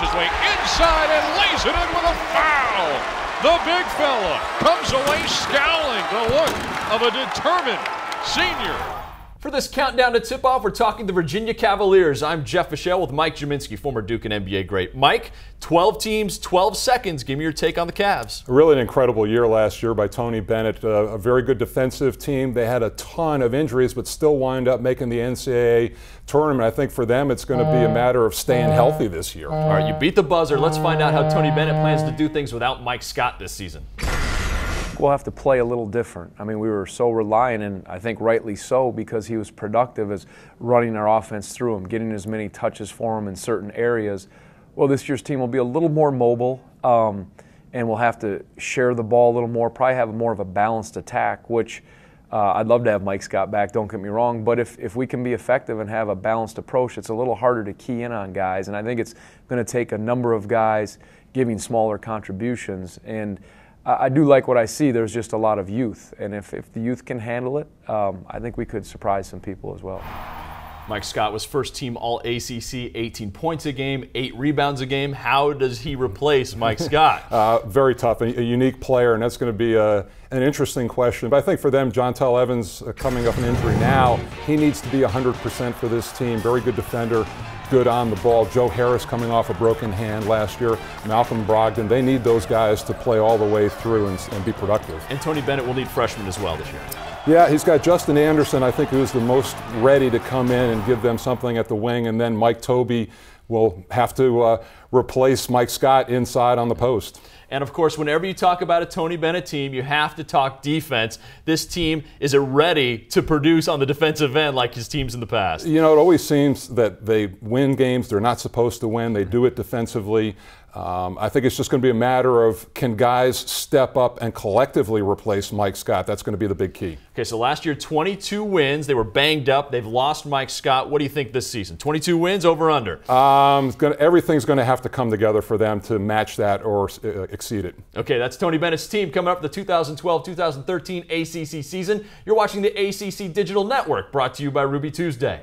his way inside and lays it in with a foul. The big fella comes away scowling, the look of a determined senior. For this countdown to tip off, we're talking the Virginia Cavaliers. I'm Jeff Fischel with Mike Gminski, former Duke and NBA great. Mike, 12 teams, 12 seconds. Give me your take on the Cavs. Really an incredible year last year by Tony Bennett. Uh, a very good defensive team. They had a ton of injuries, but still wind up making the NCAA tournament. I think for them, it's going to be a matter of staying healthy this year. All right, you beat the buzzer. Let's find out how Tony Bennett plans to do things without Mike Scott this season we'll have to play a little different. I mean, we were so reliant, and I think rightly so, because he was productive as running our offense through him, getting as many touches for him in certain areas. Well, this year's team will be a little more mobile, um, and we'll have to share the ball a little more, probably have more of a balanced attack, which uh, I'd love to have Mike Scott back, don't get me wrong, but if, if we can be effective and have a balanced approach, it's a little harder to key in on guys, and I think it's going to take a number of guys giving smaller contributions. and I do like what I see. There's just a lot of youth, and if, if the youth can handle it, um, I think we could surprise some people as well. Mike Scott was first team All ACC, 18 points a game, eight rebounds a game. How does he replace Mike Scott? uh, very tough, a, a, unique player, and that's going to be a, an interesting question. But I think for them, Jontel Evans uh, coming off an injury now, he needs to be 100% for this team. Very good defender, good on the ball. Joe Harris coming off a broken hand last year. Malcolm Brogdon. They need those guys to play all the way through and, and be productive. And Tony Bennett will need freshmen as well this year. Yeah, he's got Justin Anderson, I think, who's the most ready to come in and give them something at the wing. And then Mike Tobey will have to uh, replace Mike Scott inside on the post. And of course, whenever you talk about a Tony Bennett team, you have to talk defense. This team is ready to produce on the defensive end like his teams in the past. You know, it always seems that they win games they're not supposed to win. They do it defensively. Um, I think it's just going to be a matter of can guys step up and collectively replace Mike Scott. That's going to be the big key. Okay, so last year 22 wins. They were banged up. They've lost Mike Scott. What do you think this season? 22 wins over under? Um, gonna, everything's going to have to come together for them to match that or uh, exceed it. Okay, that's Tony Bennett's team coming up the 2012-2013 ACC season. You're watching the ACC Digital Network, brought to you by Ruby Tuesday.